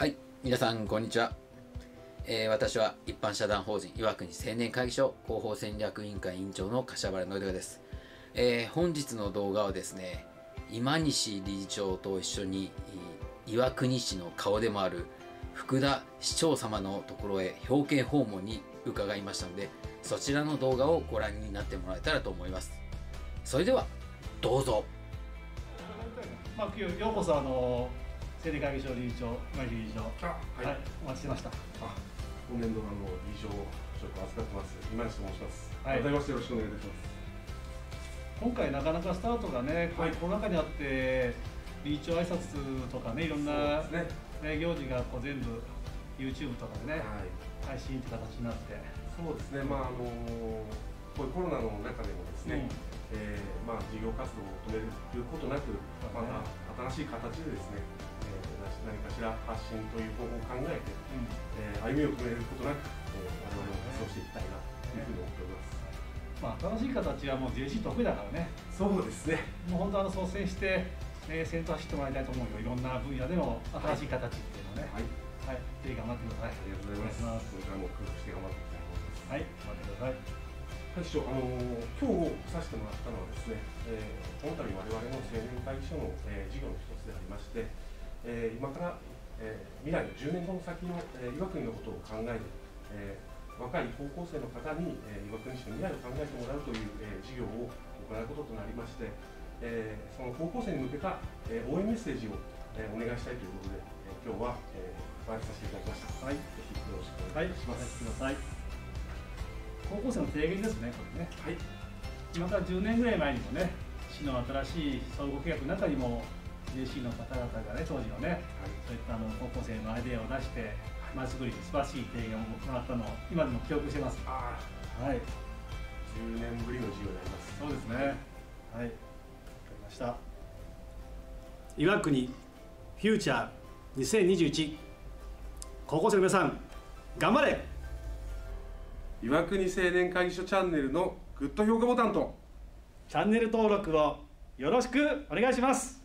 はい皆さんこんにちは、えー、私は一般社団法人岩国青年会議所広報戦略委員会委員長の柏原典です、えー、本日の動画はですね今西理事長と一緒に岩国市の顔でもある福田市長様のところへ表敬訪問に伺いましたのでそちらの動画をご覧になってもらえたらと思います。それではどうぞ。まあ、ようこそあの青年会議所理事長前理事長。あはい、はい、お待ちしてました。あ今年度の理事長職預かってます。今西と申します。はい、改めましてよろしくお願いいたします。今回なかなかスタートがね、はい、コロナ禍にあって理事長挨拶とかねいろんな、ね、行事がこう全部 YouTube とかでね、はい、配信という形になって。そうですね。まああのこういうコロナの中でもですね、うんえーまあ、事業活動を止めることなく、また新しい形でですね、えー、何かしら発信という方法を考えて、うんえー、歩みを止めることなく、えー、我々も活動していきたいなというふうに思っております。まあ、新しい形はもう JC 得意だからね。そうですね。もう本当あの率先して、えー、先頭走ってもらいたいと思うよ。いろんな分野での新しい形っていうのね。はい。はい。ぜひ頑張ってください。ありがとうございます。これからも工夫して頑張っていきたいと思います。はい。頑張ってください。はい、市長、あの今日させてもらったのはですね、えー、この度我々の青年会議所の、えー、事業の一つでありまして、えー、今から、えー、未来の10年後の先の、えー、岩国のことを考えて、えー、若い高校生の方に、えー、岩国市の未来を考えてもらうという、えー、事業を行うこととなりまして、えー、その高校生に向けた、えー、応援メッセージを、えー、お願いしたいということで、えー、今日は、えー、お会いさせていただきました。はい、ぜひよろしくお願いします。はい、ください。高校生の提言ですね、これね。はい、今から10年ぐらい前にもね、市の新しい総合契約の中にも、JC の方々がね、当時のね、はい、そういったあの高校生のアイデアを出して、まちづくりに素晴らしい提言を行ったのを、今でも記憶してます。あはい、10年ぶりの授業になります。そうですね。はい、わかりました。岩国フューチャー2021高校生の皆さん頑張れ岩国青年会議所チャンネルのグッド評価ボタンと。チャンネル登録をよろしくお願いします。